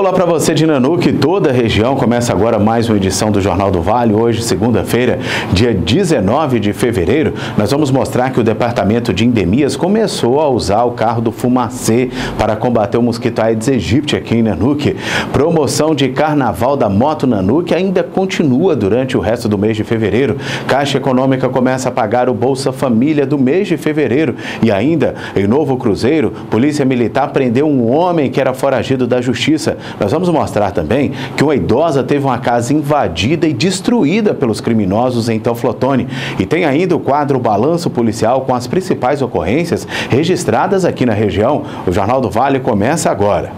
Olá para você de Nanuque, toda a região. Começa agora mais uma edição do Jornal do Vale. Hoje, segunda-feira, dia 19 de fevereiro, nós vamos mostrar que o Departamento de Endemias começou a usar o carro do Fumacê para combater o mosquito Aedes aegypti aqui em Nanuque. Promoção de Carnaval da Moto Nanuque ainda continua durante o resto do mês de fevereiro. Caixa Econômica começa a pagar o Bolsa Família do mês de fevereiro. E ainda, em Novo Cruzeiro, Polícia Militar prendeu um homem que era foragido da Justiça. Nós vamos mostrar também que uma idosa teve uma casa invadida e destruída pelos criminosos em Teoflotone. E tem ainda o quadro Balanço Policial com as principais ocorrências registradas aqui na região. O Jornal do Vale começa agora.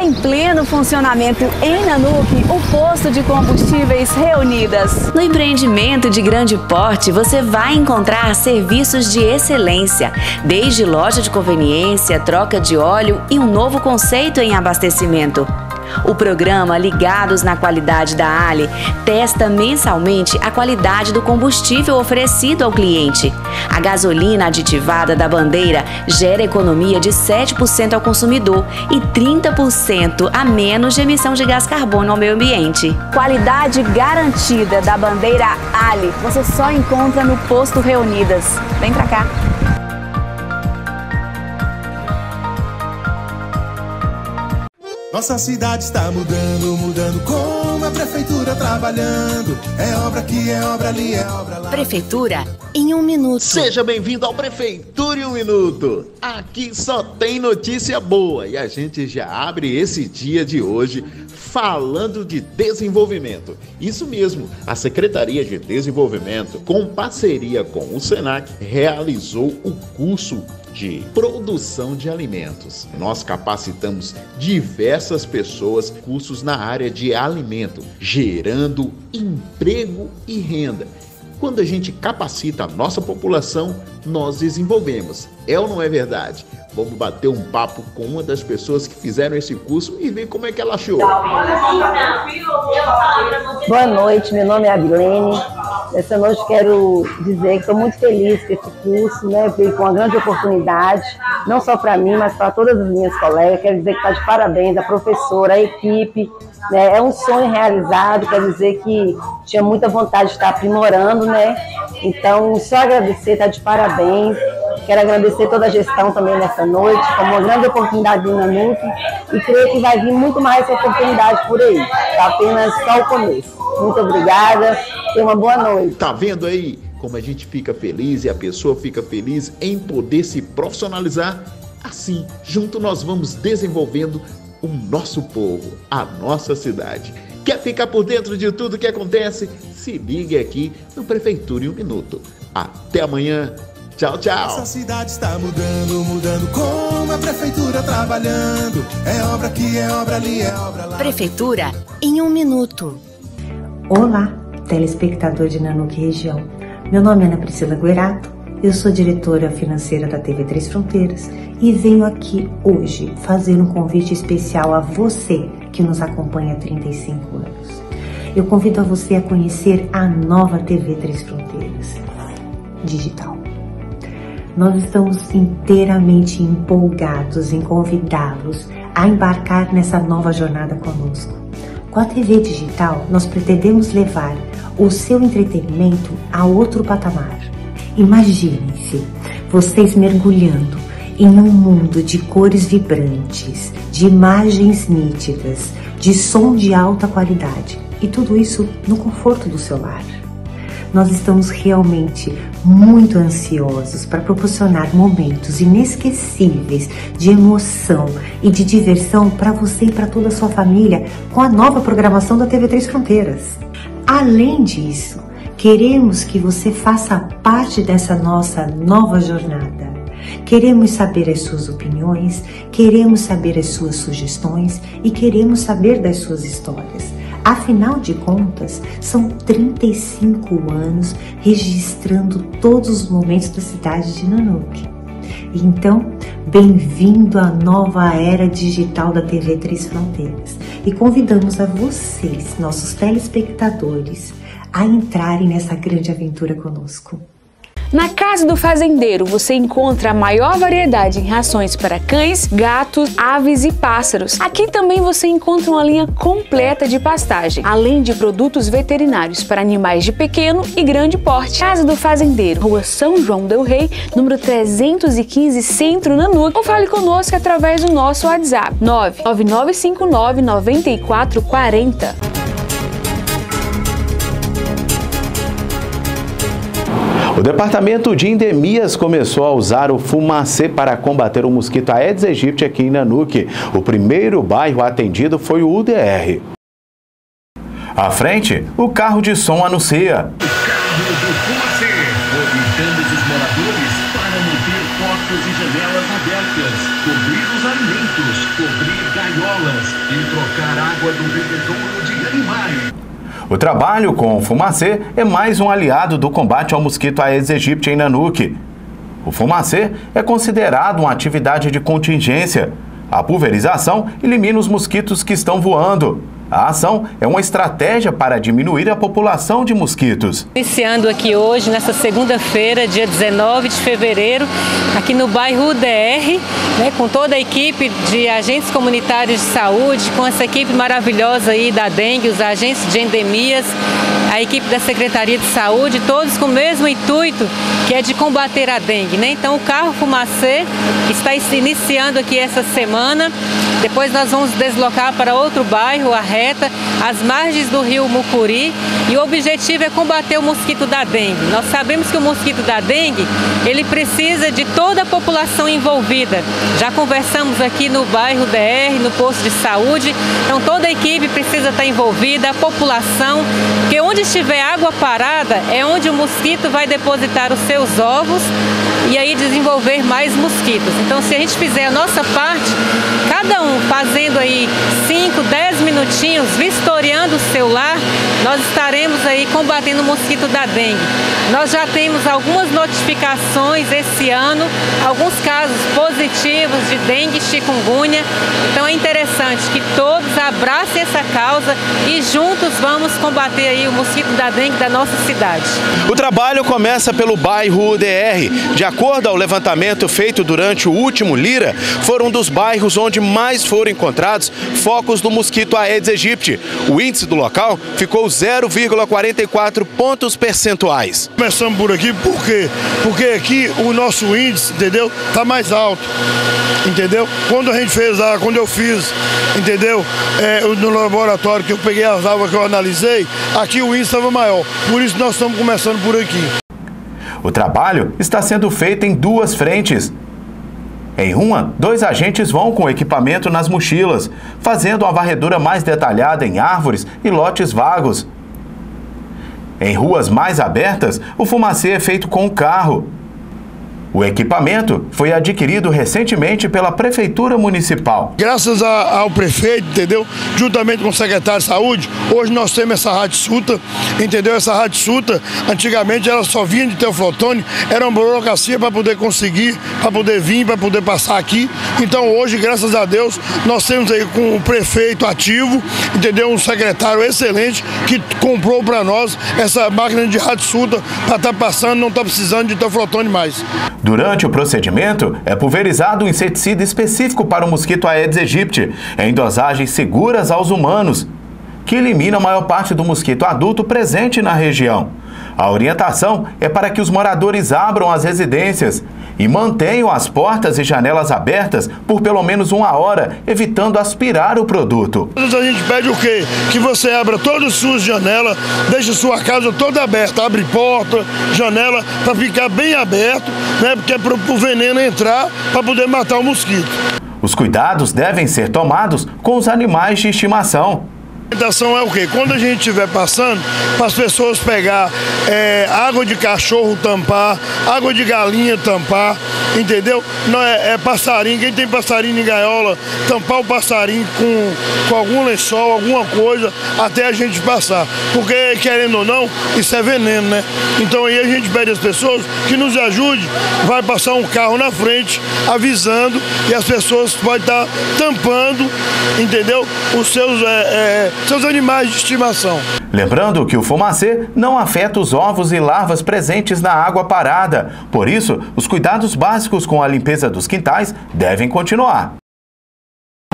Em pleno funcionamento em Nanuque o posto de combustíveis Reunidas. No empreendimento de grande porte, você vai encontrar serviços de excelência, desde loja de conveniência, troca de óleo e um novo conceito em abastecimento. O programa Ligados na Qualidade da Ali testa mensalmente a qualidade do combustível oferecido ao cliente. A gasolina aditivada da bandeira gera economia de 7% ao consumidor e 30% a menos de emissão de gás carbono ao meio ambiente. Qualidade garantida da bandeira Ali você só encontra no posto Reunidas. Vem pra cá. Nossa cidade está mudando, mudando com a prefeitura trabalhando. É obra aqui, é obra ali, é obra lá. Prefeitura em um minuto. Seja bem-vindo ao Prefeitura em um Minuto. Aqui só tem notícia boa e a gente já abre esse dia de hoje falando de desenvolvimento. Isso mesmo, a Secretaria de Desenvolvimento, com parceria com o SENAC, realizou o curso de produção de alimentos. Nós capacitamos diversas pessoas, cursos na área de alimento, gerando emprego e renda. Quando a gente capacita a nossa população, nós desenvolvemos. É ou não é verdade? Vamos bater um papo com uma das pessoas que fizeram esse curso e ver como é que ela achou. Boa noite, meu nome é Abilene. Essa noite quero dizer que estou muito feliz com esse curso, né? Veio com uma grande oportunidade, não só para mim, mas para todas as minhas colegas. Quero dizer que está de parabéns a professora, a equipe. Né? É um sonho realizado, quer dizer que tinha muita vontade de estar aprimorando, né? Então, só agradecer, está de parabéns. Quero agradecer toda a gestão também nessa noite, como uma grande oportunidade na NUC e creio que vai vir muito mais essa oportunidade por aí. Está apenas só o começo. Muito obrigada, tenha uma boa noite. Tá vendo aí como a gente fica feliz e a pessoa fica feliz em poder se profissionalizar? Assim, junto nós vamos desenvolvendo o nosso povo, a nossa cidade. Quer ficar por dentro de tudo que acontece? Se ligue aqui no Prefeitura em um Minuto. Até amanhã. Tchau, tchau. Nossa cidade está mudando, mudando com a prefeitura trabalhando. É obra aqui, é obra ali, é obra lá. Prefeitura em um minuto. Olá, telespectador de Nanuque Região. Meu nome é Ana Priscila Guerato, eu sou diretora financeira da TV Três Fronteiras e venho aqui hoje fazer um convite especial a você que nos acompanha há 35 anos. Eu convido a você a conhecer a nova TV Três Fronteiras digital. Nós estamos inteiramente empolgados em convidá-los a embarcar nessa nova jornada conosco. Com a TV digital, nós pretendemos levar o seu entretenimento a outro patamar. Imaginem-se vocês mergulhando em um mundo de cores vibrantes, de imagens nítidas, de som de alta qualidade e tudo isso no conforto do seu lar. Nós estamos realmente muito ansiosos para proporcionar momentos inesquecíveis de emoção e de diversão para você e para toda a sua família com a nova programação da TV Três Fronteiras. Além disso, queremos que você faça parte dessa nossa nova jornada. Queremos saber as suas opiniões, queremos saber as suas sugestões e queremos saber das suas histórias. Afinal de contas, são 35 anos registrando todos os momentos da cidade de Nanuque. Então, bem-vindo à nova era digital da TV Três Fronteiras e convidamos a vocês, nossos telespectadores, a entrarem nessa grande aventura conosco. Na Casa do Fazendeiro você encontra a maior variedade em rações para cães, gatos, aves e pássaros. Aqui também você encontra uma linha completa de pastagem, além de produtos veterinários para animais de pequeno e grande porte. Casa do Fazendeiro, Rua São João del Rei, número 315, Centro Nanuque, ou fale conosco através do nosso WhatsApp 99959 9440. O Departamento de Endemias começou a usar o fumacê para combater o mosquito Aedes aegypti aqui em Nanuque. O primeiro bairro atendido foi o UDR. À frente, o carro de som anuncia. O carro do fumacê, orientando os moradores para manter portas e janelas abertas, cobrir os alimentos, cobrir gaiolas e trocar água do bebedouro de. O trabalho com o fumacê é mais um aliado do combate ao mosquito Aedes aegypti em Nanuque. O fumacê é considerado uma atividade de contingência. A pulverização elimina os mosquitos que estão voando. A ação é uma estratégia para diminuir a população de mosquitos. Iniciando aqui hoje, nessa segunda-feira, dia 19 de fevereiro, aqui no bairro UDR, né, com toda a equipe de agentes comunitários de saúde, com essa equipe maravilhosa aí da dengue, os agentes de endemias, a equipe da Secretaria de Saúde, todos com o mesmo intuito, que é de combater a dengue. Né? Então, o carro fumacê está iniciando aqui essa semana. Depois nós vamos deslocar para outro bairro, a Reta, às margens do rio Mucuri, e o objetivo é combater o mosquito da dengue. Nós sabemos que o mosquito da dengue, ele precisa de toda a população envolvida. Já conversamos aqui no bairro DR, no posto de saúde, então toda a equipe precisa estar envolvida, a população, porque onde estiver água parada é onde o mosquito vai depositar os seus ovos e aí desenvolver mais mosquitos. Então, se a gente fizer a nossa parte, cada um fazendo aí 5, 10 minutinhos, vistoriando o seu lar, nós estaremos aí combatendo o mosquito da dengue. Nós já temos algumas notificações esse ano, alguns casos positivos de dengue e chikungunya. Então é interessante que todos abracem essa causa e juntos vamos combater aí o mosquito da dengue da nossa cidade. O trabalho começa pelo bairro UDR. De acordo ao levantamento feito durante o último Lira, foram um dos bairros onde mais foram encontrados focos do mosquito Aedes aegypti. O índice do local ficou 0,44 pontos percentuais. Começamos por aqui, por quê? Porque aqui o nosso índice, entendeu? Tá mais alto. Entendeu? Quando a gente fez a, quando eu fiz, entendeu? É, no laboratório que eu peguei as águas que eu analisei, aqui o índice estava maior. Por isso nós estamos começando por aqui. O trabalho está sendo feito em duas frentes. Em uma, dois agentes vão com equipamento nas mochilas, fazendo uma varredura mais detalhada em árvores e lotes vagos. Em ruas mais abertas, o fumacê é feito com o carro. O equipamento foi adquirido recentemente pela Prefeitura Municipal. Graças a, ao prefeito, entendeu? Juntamente com o secretário de saúde, hoje nós temos essa rádio suta, entendeu? Essa rádio suta, antigamente ela só vinha de Teoflotone, era uma burocracia para poder conseguir, para poder vir, para poder passar aqui. Então hoje, graças a Deus, nós temos aí com o prefeito ativo, entendeu? Um secretário excelente que comprou para nós essa máquina de rádio suta para estar tá passando, não está precisando de Teoflotone mais. Durante o procedimento, é pulverizado um inseticida específico para o mosquito Aedes aegypti, em dosagens seguras aos humanos, que elimina a maior parte do mosquito adulto presente na região. A orientação é para que os moradores abram as residências e mantenham as portas e janelas abertas por pelo menos uma hora, evitando aspirar o produto. A gente pede o quê? Que você abra todas as suas janelas, deixe sua casa toda aberta, abre porta, janela, para ficar bem aberto, né? Porque é para o veneno entrar, para poder matar o mosquito. Os cuidados devem ser tomados com os animais de estimação. A orientação é o quê? Quando a gente estiver passando, para as pessoas pegar é, água de cachorro tampar, água de galinha tampar, entendeu? Não é, é, passarinho, quem tem passarinho em gaiola, tampar o passarinho com, com algum lençol, alguma coisa, até a gente passar. Porque, querendo ou não, isso é veneno, né? Então aí a gente pede às pessoas que nos ajude, vai passar um carro na frente, avisando, e as pessoas podem estar tampando, entendeu? Os seus. É, é seus animais de estimação. Lembrando que o fumacê não afeta os ovos e larvas presentes na água parada. Por isso, os cuidados básicos com a limpeza dos quintais devem continuar.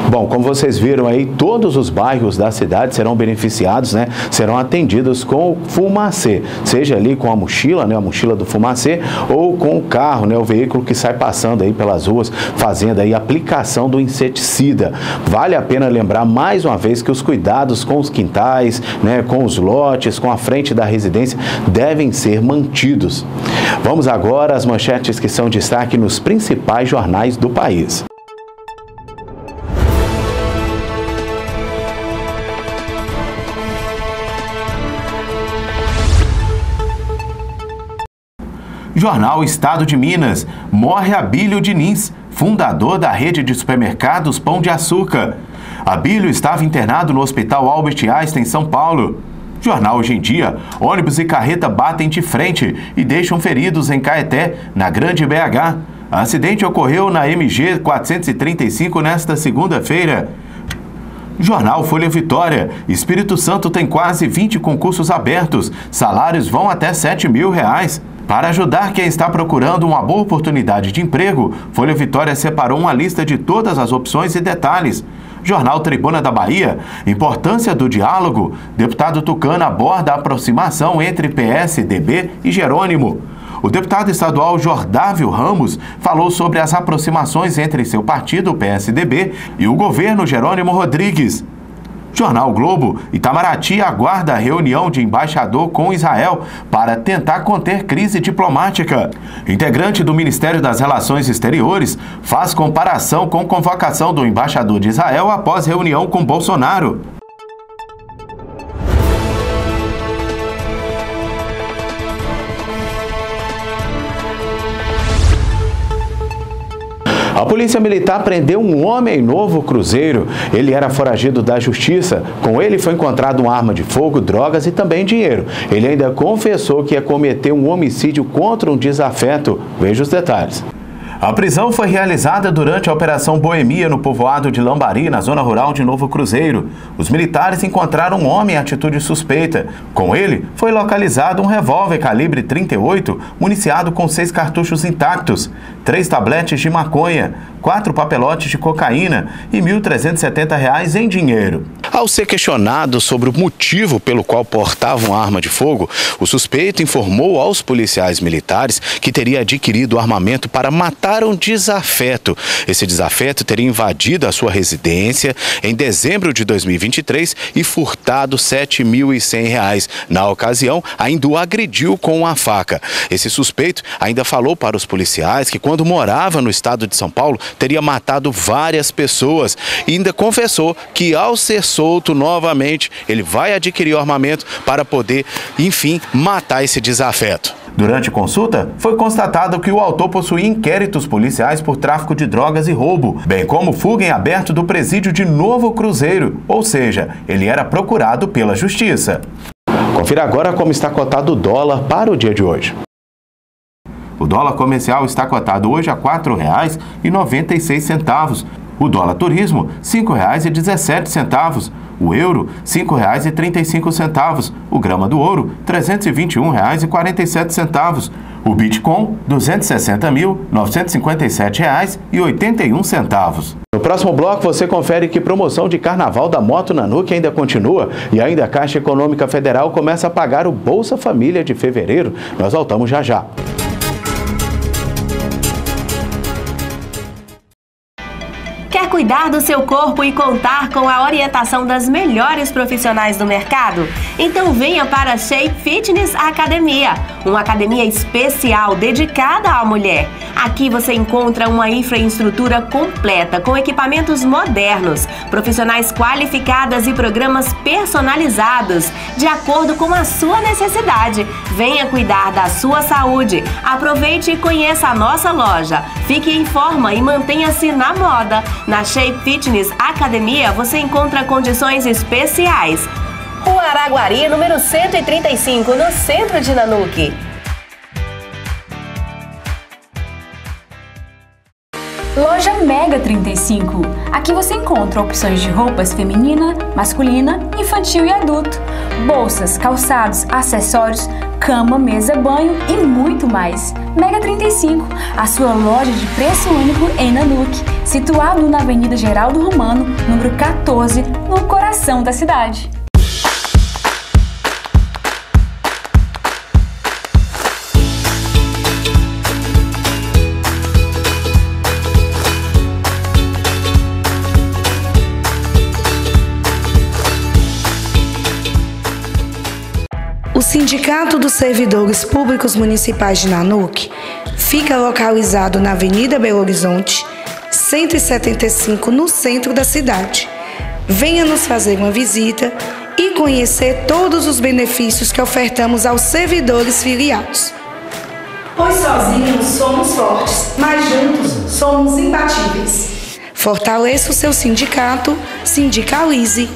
Bom, como vocês viram aí, todos os bairros da cidade serão beneficiados, né? Serão atendidos com o fumacê, seja ali com a mochila, né? A mochila do fumacê ou com o carro, né? O veículo que sai passando aí pelas ruas, fazendo aí aplicação do inseticida. Vale a pena lembrar mais uma vez que os cuidados com os quintais, né? Com os lotes, com a frente da residência devem ser mantidos. Vamos agora às manchetes que são destaque nos principais jornais do país. Jornal Estado de Minas. Morre Abílio Diniz, fundador da rede de supermercados Pão de Açúcar. Abílio estava internado no Hospital Albert Einstein, São Paulo. Jornal Hoje em Dia. Ônibus e carreta batem de frente e deixam feridos em Caeté, na Grande BH. Acidente ocorreu na MG 435 nesta segunda-feira. Jornal Folha Vitória. Espírito Santo tem quase 20 concursos abertos. Salários vão até 7 mil reais. Para ajudar quem está procurando uma boa oportunidade de emprego, Folha Vitória separou uma lista de todas as opções e detalhes. Jornal Tribuna da Bahia, importância do diálogo. Deputado Tucano aborda a aproximação entre PSDB e Jerônimo. O deputado estadual Jordávio Ramos falou sobre as aproximações entre seu partido, o PSDB, e o governo Jerônimo Rodrigues. Jornal Globo, Itamaraty aguarda reunião de embaixador com Israel para tentar conter crise diplomática. Integrante do Ministério das Relações Exteriores faz comparação com convocação do embaixador de Israel após reunião com Bolsonaro. Polícia Militar prendeu um homem em Novo Cruzeiro. Ele era foragido da justiça. Com ele foi encontrado uma arma de fogo, drogas e também dinheiro. Ele ainda confessou que ia cometer um homicídio contra um desafeto. Veja os detalhes. A prisão foi realizada durante a Operação Boemia no povoado de Lambari, na zona rural de Novo Cruzeiro. Os militares encontraram um homem em atitude suspeita. Com ele, foi localizado um revólver calibre 38, municiado com seis cartuchos intactos, três tabletes de maconha, quatro papelotes de cocaína e R$ 1.370 em dinheiro. Ao ser questionado sobre o motivo pelo qual portava arma de fogo, o suspeito informou aos policiais militares que teria adquirido armamento para matar um desafeto. Esse desafeto teria invadido a sua residência em dezembro de 2023 e furtado R$ 7.100. Na ocasião, ainda o agrediu com uma faca. Esse suspeito ainda falou para os policiais que quando morava no estado de São Paulo, teria matado várias pessoas e ainda confessou que ao ser solto novamente, ele vai adquirir o armamento para poder, enfim, matar esse desafeto. Durante consulta, foi constatado que o autor possuía inquéritos policiais por tráfico de drogas e roubo, bem como fuga em aberto do presídio de Novo Cruzeiro, ou seja, ele era procurado pela justiça. Confira agora como está cotado o dólar para o dia de hoje. O dólar comercial está cotado hoje a R$ 4,96. O dólar turismo, R$ 5,17. O euro, R$ 5,35. O grama do ouro, R$ 321,47. O Bitcoin, R$ 260.957,81. No próximo bloco, você confere que promoção de carnaval da Moto Nanuque ainda continua e ainda a Caixa Econômica Federal começa a pagar o Bolsa Família de fevereiro. Nós voltamos já já. Quer cuidar do seu corpo e contar com a orientação das melhores profissionais do mercado? Então venha para a Shape Fitness Academia, uma academia especial dedicada à mulher. Aqui você encontra uma infraestrutura completa com equipamentos modernos, profissionais qualificadas e programas personalizados de acordo com a sua necessidade. Venha cuidar da sua saúde. Aproveite e conheça a nossa loja. Fique em forma e mantenha-se na moda. Na Shape Fitness Academia você encontra condições especiais. Rua Araguari, número 135, no centro de Nanuque. Loja Mega 35. Aqui você encontra opções de roupas feminina, masculina, infantil e adulto, bolsas, calçados, acessórios, cama, mesa, banho e muito mais. Mega 35, a sua loja de preço único em Nanuque, situado na Avenida Geraldo Romano, número 14, no coração da cidade. Sindicato dos Servidores Públicos Municipais de Nanuque fica localizado na Avenida Belo Horizonte, 175, no centro da cidade. Venha nos fazer uma visita e conhecer todos os benefícios que ofertamos aos servidores filiados. Pois sozinhos somos fortes, mas juntos somos imbatíveis. Fortaleça o seu sindicato, sindicalize.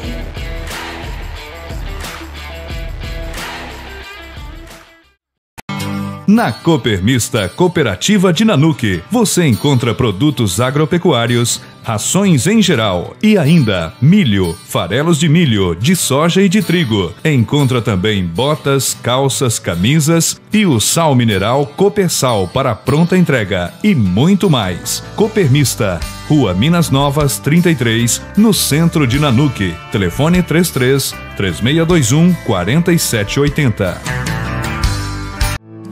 Na Coopermista Cooperativa de Nanuque, você encontra produtos agropecuários, rações em geral e ainda milho, farelos de milho, de soja e de trigo. Encontra também botas, calças, camisas e o sal mineral Copersal para pronta entrega e muito mais. Coopermista, Rua Minas Novas 33, no centro de Nanuque. Telefone 33 3621 4780.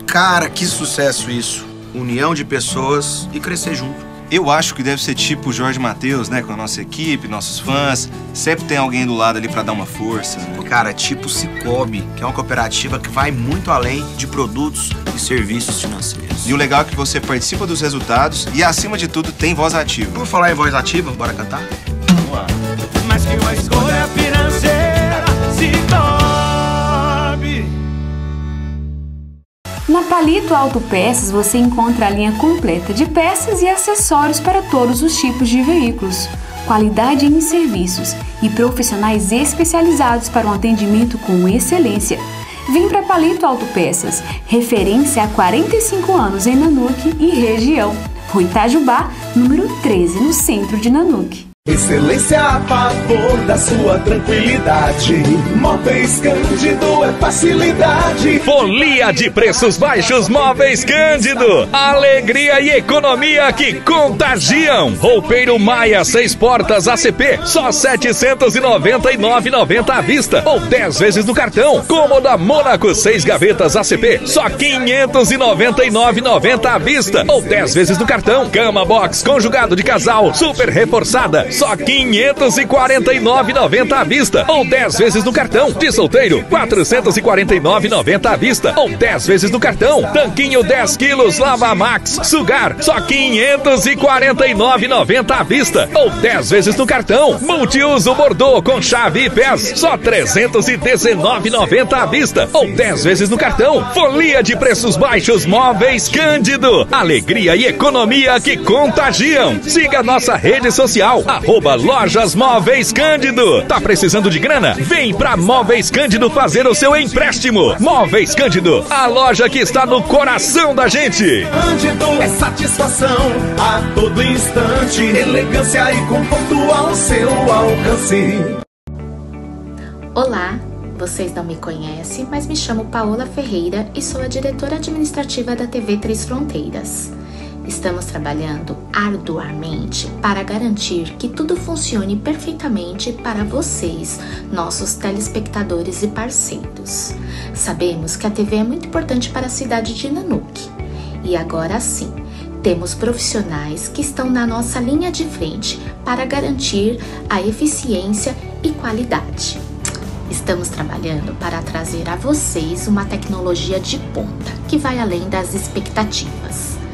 Cara, que sucesso isso. União de pessoas e crescer junto. Eu acho que deve ser tipo o Jorge Matheus, né? Com a nossa equipe, nossos fãs. Sempre tem alguém do lado ali para dar uma força. Né? Cara, tipo Cicobi, que é uma cooperativa que vai muito além de produtos e serviços financeiros. E o legal é que você participa dos resultados e, acima de tudo, tem voz ativa. Vamos falar em voz ativa? Bora cantar? Vamos lá. Mas que uma Na Palito Autopeças você encontra a linha completa de peças e acessórios para todos os tipos de veículos, qualidade em serviços e profissionais especializados para um atendimento com excelência. Vem para Palito Autopeças, referência há 45 anos em Nanuque e região. Rui Itajubá, número 13, no centro de Nanuque. Excelência a favor da sua tranquilidade. Móveis Cândido é facilidade. Folia de preços baixos Móveis Cândido. Alegria e economia que contagiam. Roupeiro Maia, seis portas ACP, só 799,90 à vista ou 10 vezes no cartão. Cômoda Mônaco, seis gavetas ACP, só 599,90 à vista ou 10 vezes no cartão. Cama Box conjugado de casal, super reforçada só 549,90 à vista ou 10 vezes no cartão. De solteiro, 449,90 à vista ou 10 vezes no cartão. Tanquinho 10 quilos Lava Max Sugar, só 549,90 à vista ou 10 vezes no cartão. Multiuso Bordeaux com chave e pés, só 319,90 à vista ou 10 vezes no cartão. Folia de preços baixos Móveis Cândido. Alegria e economia que contagiam. Siga nossa rede social, arroba Lojas Móveis Cândido. Tá precisando de grana? Vem pra Móveis Cândido fazer o seu empréstimo. Móveis Cândido, a loja que está no coração da gente. Cândido é satisfação a todo instante. Elegância e conforto ao seu alcance. Olá, vocês não me conhecem, mas me chamo Paola Ferreira e sou a diretora administrativa da TV Três Fronteiras. Estamos trabalhando arduamente para garantir que tudo funcione perfeitamente para vocês, nossos telespectadores e parceiros. Sabemos que a TV é muito importante para a cidade de Nanuque. E agora sim, temos profissionais que estão na nossa linha de frente para garantir a eficiência e qualidade. Estamos trabalhando para trazer a vocês uma tecnologia de ponta que vai além das expectativas.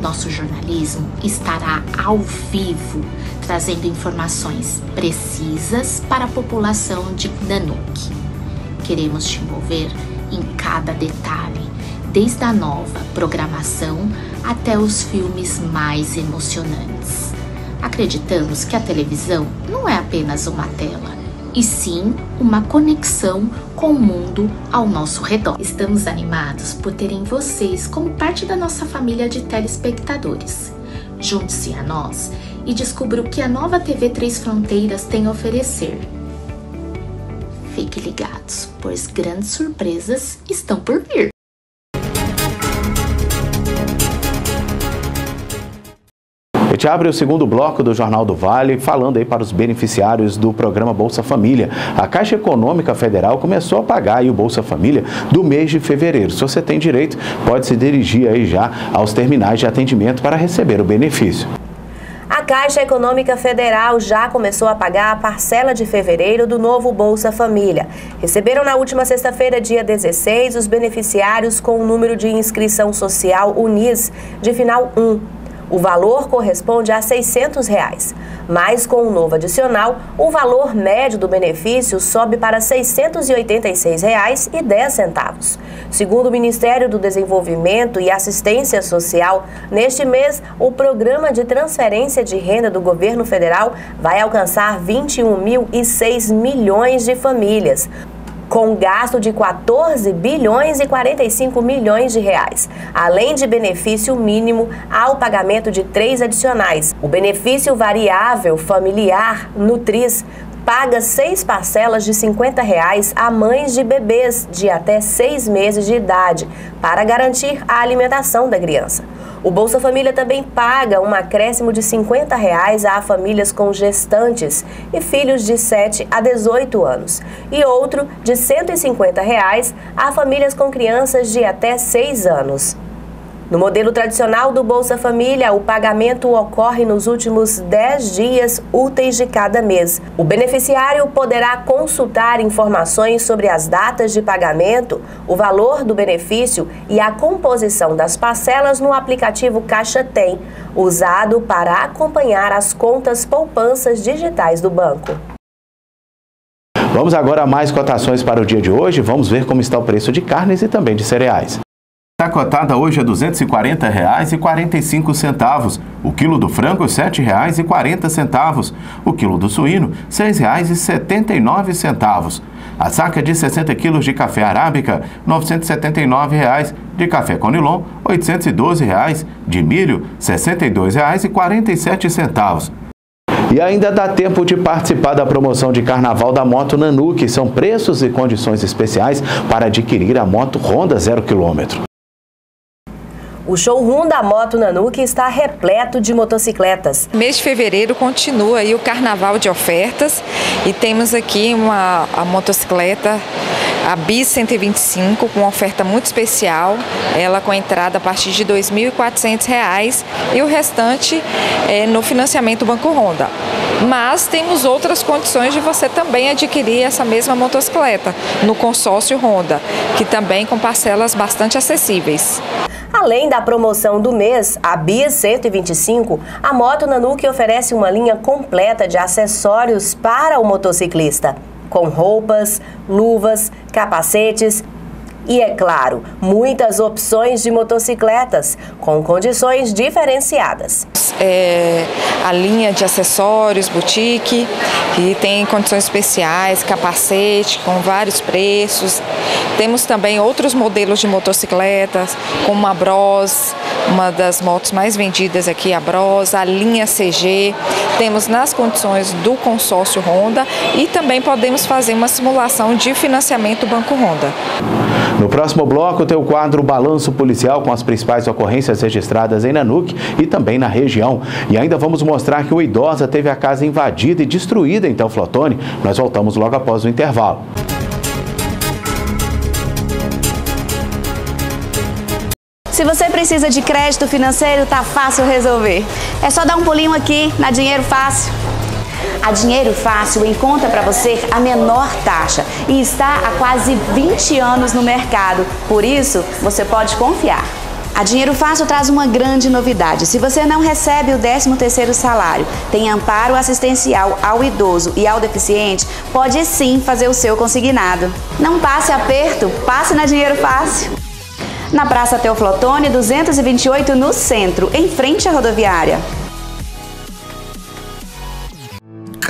Nosso jornalismo estará ao vivo, trazendo informações precisas para a população de Nanuque. Queremos te envolver em cada detalhe, desde a nova programação até os filmes mais emocionantes. Acreditamos que a televisão não é apenas uma tela, e sim uma conexão com o mundo ao nosso redor. Estamos animados por terem vocês como parte da nossa família de telespectadores. Junte-se a nós e descubra o que a nova TV Três Fronteiras tem a oferecer. Fique ligados, pois grandes surpresas estão por vir. Gente abre o segundo bloco do Jornal do Vale, falando aí para os beneficiários do programa Bolsa Família. A Caixa Econômica Federal começou a pagar o Bolsa Família do mês de fevereiro. Se você tem direito, pode se dirigir aí já aos terminais de atendimento para receber o benefício. A Caixa Econômica Federal já começou a pagar a parcela de fevereiro do novo Bolsa Família. Receberam na última sexta-feira, dia 16, os beneficiários com o número de inscrição social UNIS de final 1. O valor corresponde a 600 reais, mas com o novo adicional, o valor médio do benefício sobe para R$ 686,10. Segundo o Ministério do Desenvolvimento e Assistência Social, neste mês, o programa de transferência de renda do governo federal vai alcançar 21.006 milhões de famílias com gasto de 14 bilhões e 45 milhões de reais, além de benefício mínimo ao pagamento de três adicionais. O benefício variável familiar Nutris paga seis parcelas de 50 reais a mães de bebês de até seis meses de idade para garantir a alimentação da criança. O Bolsa Família também paga um acréscimo de 50 reais a famílias com gestantes e filhos de 7 a 18 anos e outro de 150 reais a famílias com crianças de até 6 anos. No modelo tradicional do Bolsa Família, o pagamento ocorre nos últimos 10 dias úteis de cada mês. O beneficiário poderá consultar informações sobre as datas de pagamento, o valor do benefício e a composição das parcelas no aplicativo Caixa Tem, usado para acompanhar as contas poupanças digitais do banco. Vamos agora a mais cotações para o dia de hoje. Vamos ver como está o preço de carnes e também de cereais. Está cotada hoje a R$ 240,45. O quilo do frango, R$ 7,40. O quilo do suíno, R$ 6,79. A saca de 60 quilos de café arábica, 979 reais. De café conilon, 812 reais. De milho, R$ 62,47. E ainda dá tempo de participar da promoção de carnaval da moto Nanu, que são preços e condições especiais para adquirir a moto Honda 0 km. O showroom da Moto Nanuque está repleto de motocicletas. Mês de fevereiro continua aí o carnaval de ofertas e temos aqui uma a motocicleta a BIS 125 com oferta muito especial, ela com entrada a partir de R$ 2.400 e o restante é no financiamento Banco Honda. Mas temos outras condições de você também adquirir essa mesma motocicleta no consórcio Honda, que também com parcelas bastante acessíveis. Além da promoção do mês, a BIS 125, a Moto Nanuque oferece uma linha completa de acessórios para o motociclista, com roupas, luvas, capacetes e, é claro, muitas opções de motocicletas com condições diferenciadas. É, a linha de acessórios boutique, que tem condições especiais, capacete com vários preços. Temos também outros modelos de motocicletas, como a Bros, uma das motos mais vendidas aqui, a Bros, a linha CG. Temos nas condições do consórcio Honda e também podemos fazer uma simulação de financiamento Banco Honda. No próximo bloco tem o quadro Balanço Policial com as principais ocorrências registradas em Nanuque e também na região. E ainda vamos mostrar que o idosa teve a casa invadida e destruída em Teoflotone. Nós voltamos logo após o intervalo. Se você precisa de crédito financeiro, tá fácil resolver. É só dar um pulinho aqui na Dinheiro Fácil. A Dinheiro Fácil encontra para você a menor taxa e está há quase 20 anos no mercado. Por isso, você pode confiar. A Dinheiro Fácil traz uma grande novidade. Se você não recebe o 13º salário, tem amparo assistencial ao idoso e ao deficiente, pode sim fazer o seu consignado. Não passe aperto, passe na Dinheiro Fácil. Na Praça Teoflotone 228, no centro, em frente à rodoviária.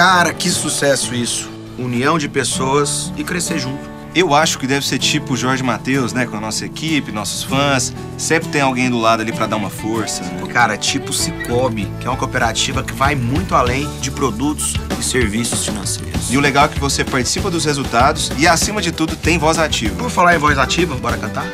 Cara, que sucesso isso. União de pessoas e crescer junto. Eu acho que deve ser tipo Jorge Matheus, né? Com a nossa equipe, nossos fãs. Sempre tem alguém do lado ali para dar uma força. Né? Cara, tipo Cicobi, que é uma cooperativa que vai muito além de produtos e serviços financeiros. E o legal é que você participa dos resultados e, acima de tudo, tem voz ativa. Vamos falar em voz ativa? Bora cantar?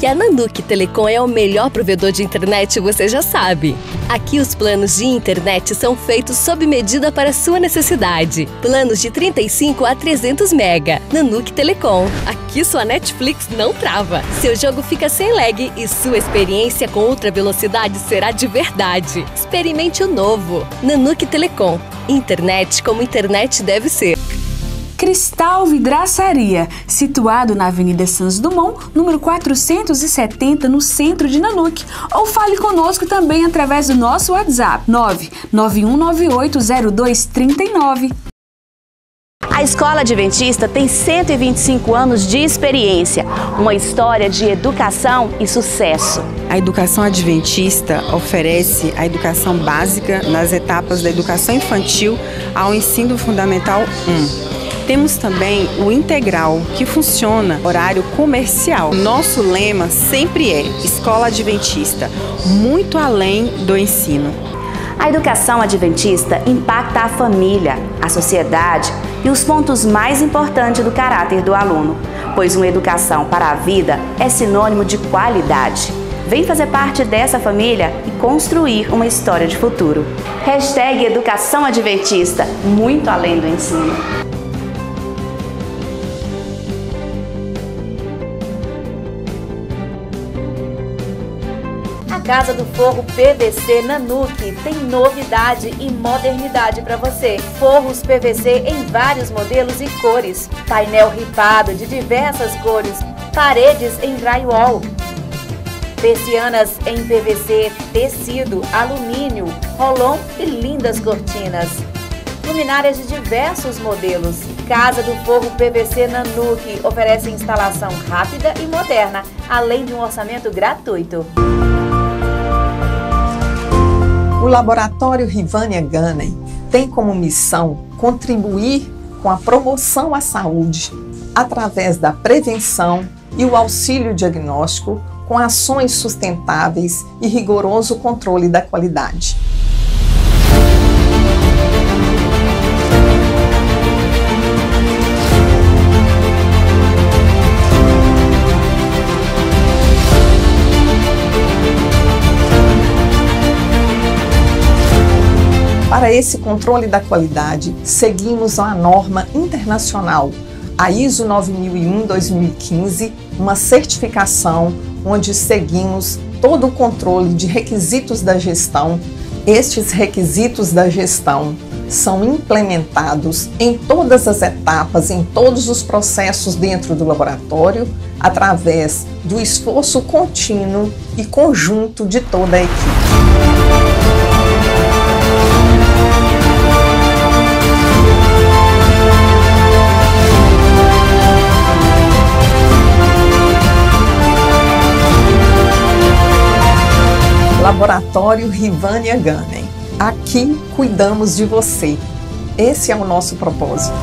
Que a Nanuque Telecom é o melhor provedor de internet, você já sabe. Aqui os planos de internet são feitos sob medida para sua necessidade. Planos de 35 a 300 mega. Nanuque Telecom. Aqui sua Netflix não trava. Seu jogo fica sem lag e sua experiência com ultra velocidade será de verdade. Experimente o novo. Nanuque Telecom. Internet como internet deve ser. Cristal Vidraçaria, situado na Avenida Santos Dumont, número 470, no centro de Nanuque. Ou fale conosco também através do nosso WhatsApp 991980239. A Escola Adventista tem 125 anos de experiência, uma história de educação e sucesso. A educação adventista oferece a educação básica nas etapas da educação infantil ao ensino fundamental 1. Temos também o integral, que funciona horário comercial. Nosso lema sempre é Escola Adventista, muito além do ensino. A educação adventista impacta a família, a sociedade e os pontos mais importantes do caráter do aluno, pois uma educação para a vida é sinônimo de qualidade. Vem fazer parte dessa família e construir uma história de futuro. Hashtag Educação Adventista, muito além do ensino. Casa do Forro PVC Nanuque tem novidade e modernidade para você. Forros PVC em vários modelos e cores, painel ripado de diversas cores, paredes em drywall, persianas em PVC, tecido, alumínio, rolon e lindas cortinas. Luminárias de diversos modelos. Casa do Forro PVC Nanuque oferece instalação rápida e moderna, além de um orçamento gratuito. O Laboratório Rivânia Ganem tem como missão contribuir com a promoção à saúde através da prevenção e o auxílio diagnóstico com ações sustentáveis e rigoroso controle da qualidade. Para esse controle da qualidade, seguimos a norma internacional, a ISO 9001-2015, uma certificação onde seguimos todo o controle de requisitos da gestão. Estes requisitos da gestão são implementados em todas as etapas, em todos os processos dentro do laboratório, através do esforço contínuo e conjunto de toda a equipe. Laboratório Rivânia Ganem. Aqui cuidamos de você. Esse é o nosso propósito.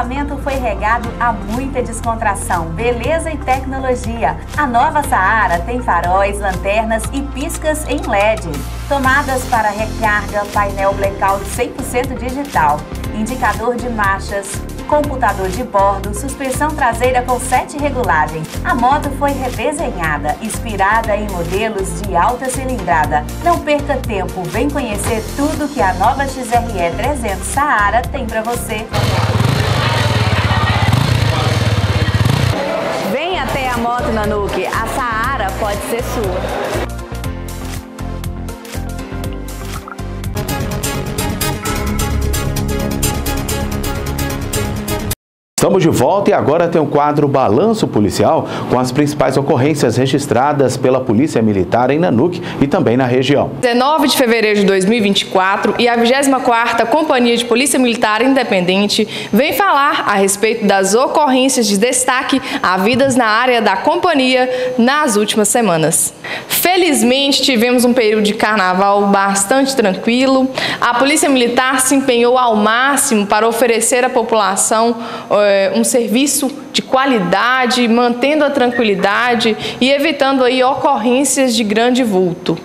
Lançamento foi regado a muita descontração, beleza e tecnologia. A nova Saara tem faróis, lanternas e piscas em LED. Tomadas para recarga, painel blackout 100% digital, indicador de marchas, computador de bordo, suspensão traseira com sete regulagens. A moto foi redesenhada, inspirada em modelos de alta cilindrada. Não perca tempo, vem conhecer tudo que a nova XRE 300 Saara tem para você. Vem até a moto Nanuque, a Saara pode ser sua. Estamos de volta e agora tem o um quadro Balanço Policial com as principais ocorrências registradas pela Polícia Militar em Nanuque e também na região. 19 de fevereiro de 2024 e a 24ª Companhia de Polícia Militar Independente vem falar a respeito das ocorrências de destaque havidas na área da companhia nas últimas semanas. Felizmente tivemos um período de carnaval bastante tranquilo. A Polícia Militar se empenhou ao máximo para oferecer à população eh, um serviço de qualidade, mantendo a tranquilidade e evitando aí ocorrências de grande vulto.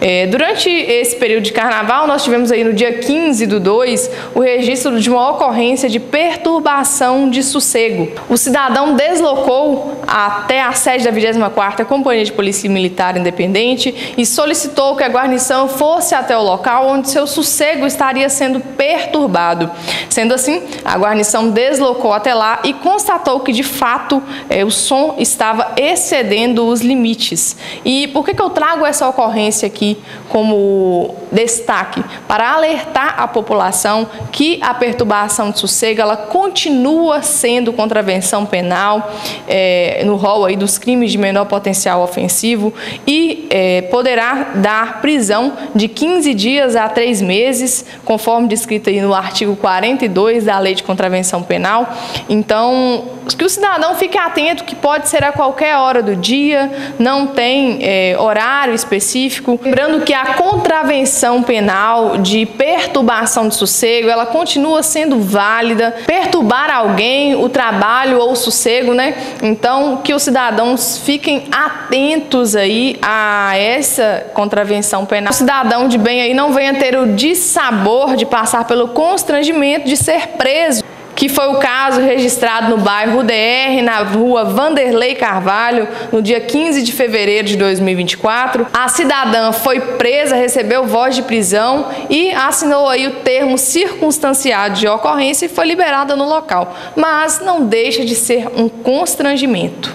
É, durante esse período de carnaval, nós tivemos aí no dia 15 do 2 o registro de uma ocorrência de perturbação de sossego. O cidadão deslocou até a sede da 24ª Companhia de Polícia Militar Independente e solicitou que a guarnição fosse até o local onde seu sossego estaria sendo perturbado. Sendo assim, a guarnição deslocou até lá e constatou que, de fato, é, o som estava excedendo os limites. E por que, que eu trago essa ocorrência aqui como destaque para alertar a população que a perturbação de sossego ela continua sendo contravenção penal é, no rol aí dos crimes de menor potencial ofensivo e é, poderá dar prisão de 15 dias a 3 meses, conforme descrito aí no artigo 42 da Lei de Contravenção Penal. Então, que o cidadão fique atento que pode ser a qualquer hora do dia, não tem é, horário específico. Lembrando que a contravenção penal de perturbação de sossego, ela continua sendo válida. Perturbar alguém, o trabalho ou o sossego, né? Então, que os cidadãos fiquem atentos aí a essa contravenção penal. O cidadão de bem aí não venha ter o dissabor de passar pelo constrangimento de ser preso que foi o caso registrado no bairro DR, na rua Vanderlei Carvalho, no dia 15 de fevereiro de 2024. A cidadã foi presa, recebeu voz de prisão e assinou aí o termo circunstanciado de ocorrência e foi liberada no local. Mas não deixa de ser um constrangimento.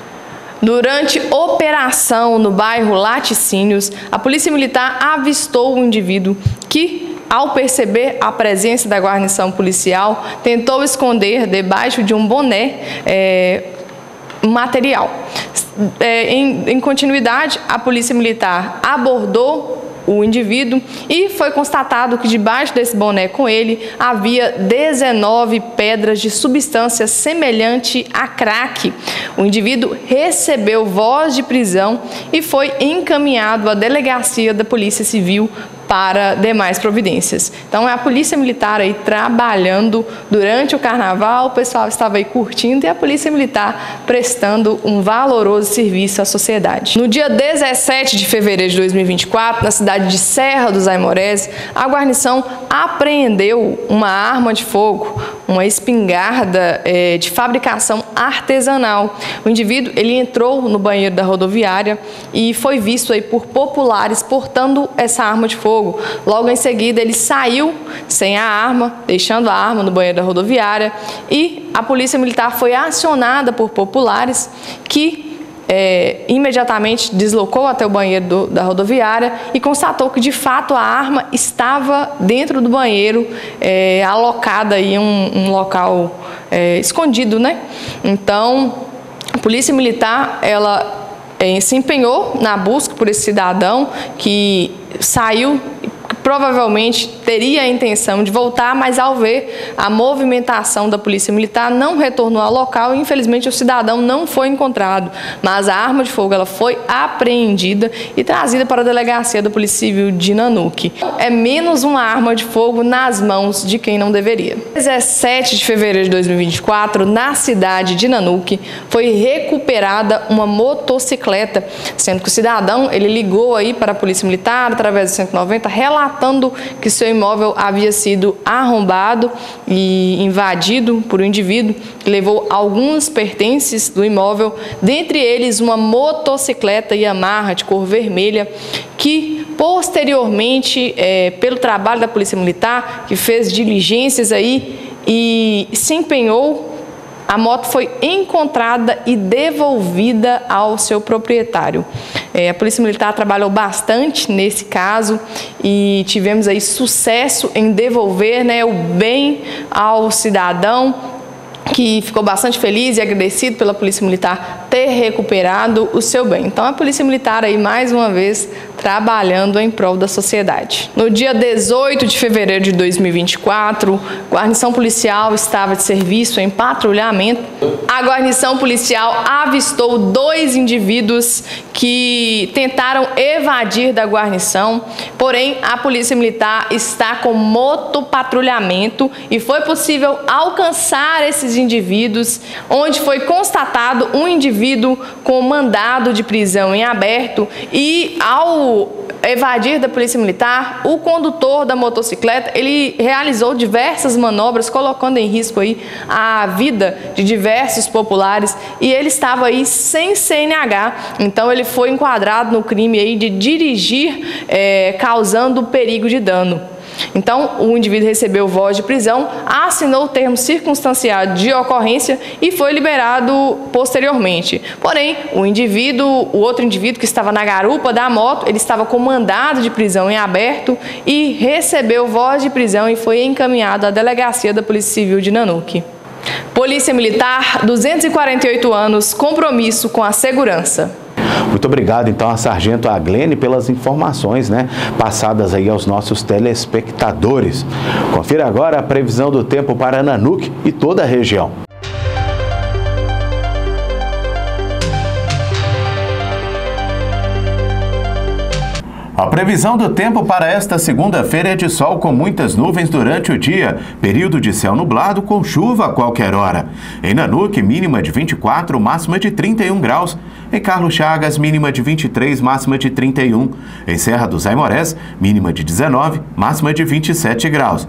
Durante operação no bairro Laticínios, a Polícia Militar avistou o indivíduo que ao perceber a presença da guarnição policial, tentou esconder debaixo de um boné é, material. É, em, em continuidade, a Polícia Militar abordou o indivíduo e foi constatado que debaixo desse boné com ele havia 19 pedras de substância semelhante a crack. O indivíduo recebeu voz de prisão e foi encaminhado à delegacia da Polícia Civil para demais providências. Então é a Polícia Militar aí trabalhando durante o carnaval, o pessoal estava aí curtindo e a Polícia Militar prestando um valoroso serviço à sociedade. No dia 17 de fevereiro de 2024, na cidade de Serra dos Aimorés, a guarnição apreendeu uma arma de fogo, uma espingarda é, de fabricação artesanal. O indivíduo ele entrou no banheiro da rodoviária e foi visto aí por populares portando essa arma de fogo fogo. Logo em seguida, ele saiu sem a arma, deixando a arma no banheiro da rodoviária e a polícia militar foi acionada por populares que é, imediatamente deslocou até o banheiro do, da rodoviária e constatou que de fato a arma estava dentro do banheiro, é, alocada em um, um local é, escondido, né? Então, a polícia militar ela é, se empenhou na busca por esse cidadão que saiu provavelmente teria a intenção de voltar, mas ao ver a movimentação da Polícia Militar, não retornou ao local e infelizmente o cidadão não foi encontrado. Mas a arma de fogo ela foi apreendida e trazida para a delegacia da Polícia Civil de Nanuque. É menos uma arma de fogo nas mãos de quem não deveria. 17 de fevereiro de 2024, na cidade de Nanuque, foi recuperada uma motocicleta, sendo que o cidadão ele ligou aí para a Polícia Militar através do 190 relatando relatando que seu imóvel havia sido arrombado e invadido por um indivíduo que levou alguns pertences do imóvel, dentre eles uma motocicleta Yamaha de cor vermelha, que posteriormente, é, pelo trabalho da Polícia Militar, que fez diligências aí e se empenhou a moto foi encontrada e devolvida ao seu proprietário. É, a Polícia Militar trabalhou bastante nesse caso e tivemos aí sucesso em devolver né, o bem ao cidadão que ficou bastante feliz e agradecido pela Polícia Militar ter recuperado o seu bem. Então a Polícia Militar aí mais uma vez trabalhando em prol da sociedade. No dia 18 de fevereiro de 2024, a guarnição policial estava de serviço em patrulhamento. A guarnição policial avistou dois indivíduos que tentaram evadir da guarnição, porém a Polícia Militar está com motopatrulhamento e foi possível alcançar esses indivíduos, onde foi constatado um indivíduo com mandado de prisão em aberto e ao evadir da polícia militar, o condutor da motocicleta, ele realizou diversas manobras colocando em risco aí a vida de diversos populares e ele estava aí sem CNH, então ele foi enquadrado no crime aí de dirigir é, causando perigo de dano. Então, o indivíduo recebeu voz de prisão, assinou o termo circunstanciado de ocorrência e foi liberado posteriormente. Porém, o indivíduo, o outro indivíduo que estava na garupa da moto, ele estava com mandado de prisão em aberto e recebeu voz de prisão e foi encaminhado à delegacia da Polícia Civil de Nanuque. Polícia Militar, 248 anos, compromisso com a segurança. Muito obrigado, então, a Sargento Aglene pelas informações né, passadas aí aos nossos telespectadores. Confira agora a previsão do tempo para Nanuque e toda a região. A previsão do tempo para esta segunda-feira é de sol com muitas nuvens durante o dia, período de céu nublado com chuva a qualquer hora. Em Nanuque, mínima de 24, máxima de 31 graus. Em Carlos Chagas, mínima de 23, máxima de 31. Em Serra dos Aimorés, mínima de 19, máxima de 27 graus.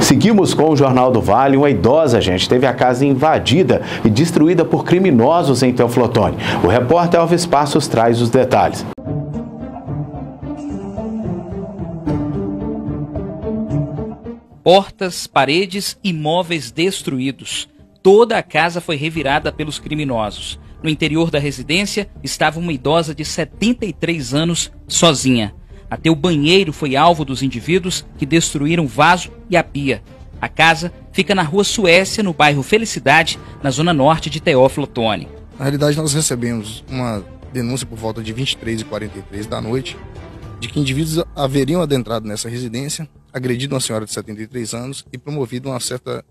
Seguimos com o Jornal do Vale. Uma idosa, gente, teve a casa invadida e destruída por criminosos em Teoflotone. O repórter Alves Passos traz os detalhes. Portas, paredes e móveis destruídos. Toda a casa foi revirada pelos criminosos. No interior da residência estava uma idosa de 73 anos sozinha. Até o banheiro foi alvo dos indivíduos que destruíram o vaso e a pia. A casa fica na rua Suécia, no bairro Felicidade, na zona norte de Teófilo Otoni. Na realidade, nós recebemos uma denúncia por volta de 23 e 43 da noite de que indivíduos haveriam adentrado nessa residência, agredido uma senhora de 73 anos e promovido uma certa,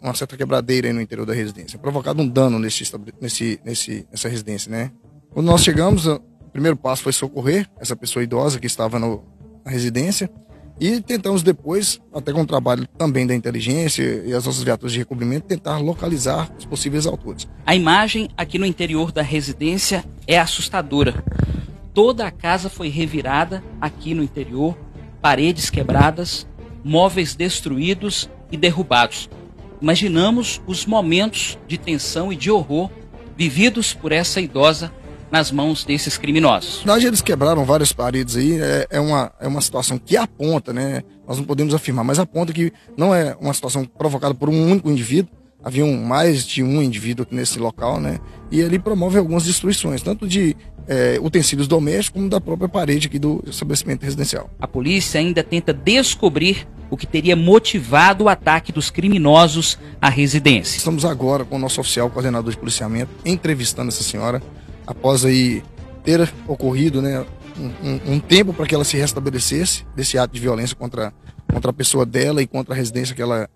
uma certa quebradeira no interior da residência, provocado um dano nesse, nesse, nesse, nessa residência, né? Quando nós chegamos, o primeiro passo foi socorrer essa pessoa idosa que estava no, na residência e tentamos depois, até com o trabalho também da inteligência e as nossas viaturas de recobrimento, tentar localizar os possíveis autores. A imagem aqui no interior da residência é assustadora. Toda a casa foi revirada aqui no interior, paredes quebradas, móveis destruídos e derrubados. Imaginamos os momentos de tensão e de horror vividos por essa idosa nas mãos desses criminosos. Na eles quebraram várias paredes aí, é, é, uma, é uma situação que aponta, né? Nós não podemos afirmar, mas aponta que não é uma situação provocada por um único indivíduo, haviam mais de um indivíduo aqui nesse local, né? E ele promove algumas destruições, tanto de é, utensílios domésticos como da própria parede aqui do estabelecimento residencial. A polícia ainda tenta descobrir o que teria motivado o ataque dos criminosos à residência. Estamos agora com o nosso oficial coordenador de policiamento entrevistando essa senhora após aí ter ocorrido né, um, um, um tempo para que ela se restabelecesse desse ato de violência contra, contra a pessoa dela e contra a residência que ela,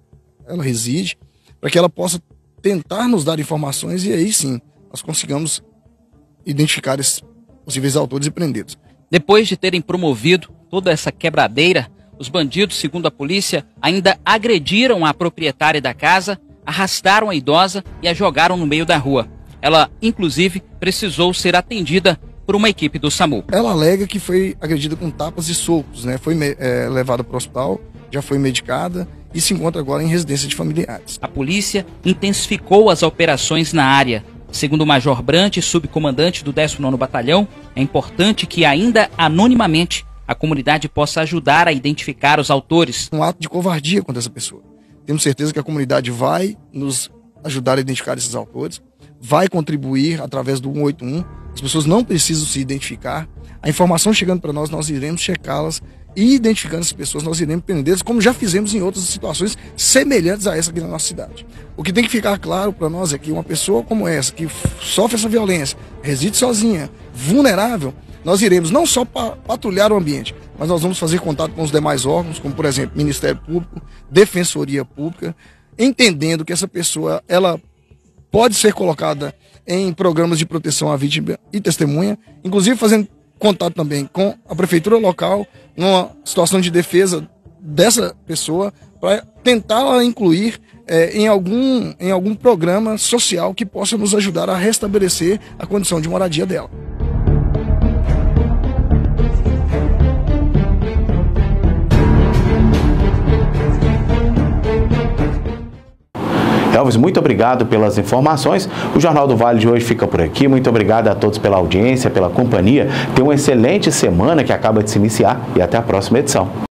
ela reside, para que ela possa tentar nos dar informações e aí sim nós consigamos identificar esses possíveis autores e prendê-los. Depois de terem promovido toda essa quebradeira, os bandidos, segundo a polícia, ainda agrediram a proprietária da casa, arrastaram a idosa e a jogaram no meio da rua. Ela, inclusive, precisou ser atendida por uma equipe do SAMU. Ela alega que foi agredida com tapas e socos, né? Foi é, levada para o hospital, já foi medicada e se encontra agora em residência de familiares. A polícia intensificou as operações na área. Segundo o Major Brant, subcomandante do 19º Batalhão, é importante que ainda anonimamente a comunidade possa ajudar a identificar os autores. Um ato de covardia contra essa pessoa. Temos certeza que a comunidade vai nos ajudar a identificar esses autores vai contribuir através do 181. As pessoas não precisam se identificar. A informação chegando para nós, nós iremos checá-las e identificando as pessoas, nós iremos prendê-las, como já fizemos em outras situações semelhantes a essa aqui na nossa cidade. O que tem que ficar claro para nós é que uma pessoa como essa, que sofre essa violência, reside sozinha, vulnerável, nós iremos não só patrulhar o ambiente, mas nós vamos fazer contato com os demais órgãos, como por exemplo Ministério Público, Defensoria Pública, entendendo que essa pessoa ela pode ser colocada em programas de proteção à vítima e testemunha, inclusive fazendo contato também com a prefeitura local, numa situação de defesa dessa pessoa, para tentar incluir é, em, algum, em algum programa social que possa nos ajudar a restabelecer a condição de moradia dela. Elvis, muito obrigado pelas informações. O Jornal do Vale de hoje fica por aqui. Muito obrigado a todos pela audiência, pela companhia. Tenha uma excelente semana que acaba de se iniciar e até a próxima edição.